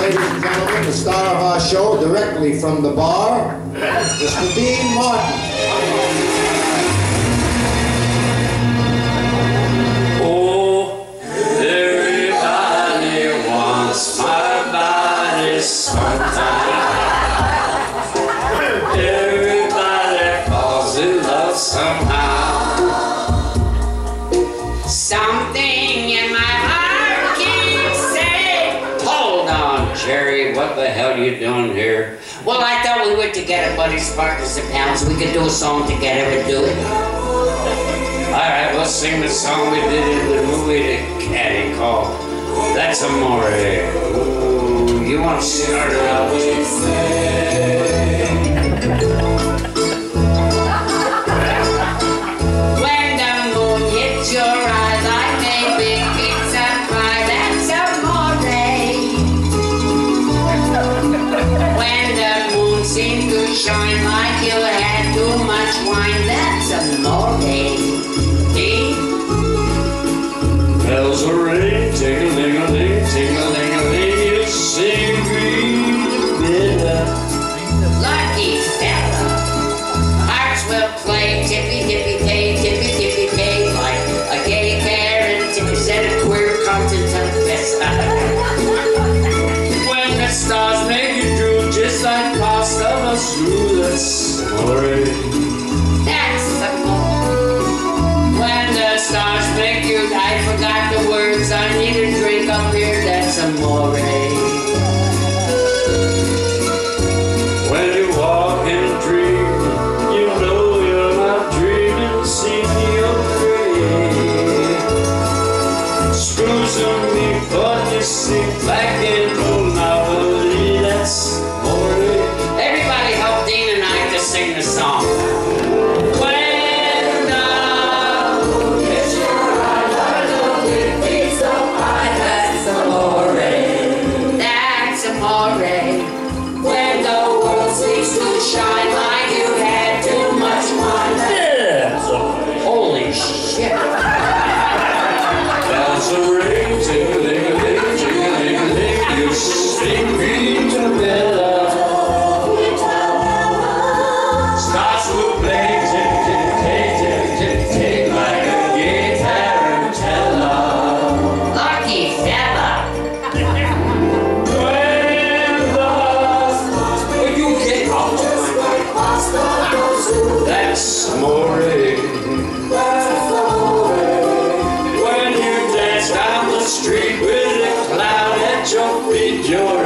ladies and gentlemen, the star of our show, directly from the bar, Mr. Dean Martin. Oh, everybody wants my body sometime. The hell are you doing here? Well, I thought we were together, buddies, partners, and pals. We could do a song together and do it. All right, we'll sing the song we did in the movie to Caddy called That's Amore. Ooh, you want to start it out? Wine, that's amore. Dean? Bells are ringing, ting-a-ling-a-ling, ting-a-ling-a-ling, you sing green bitter. Lucky fella. Hearts will play tippy tippy tay, tippy tippy tay, like a gay Karen tippy said a queer content of festa. When the stars make you drool, just like pasta that's amore. That's amore. When you walk you know you're not dreaming. See me, but you black and old world you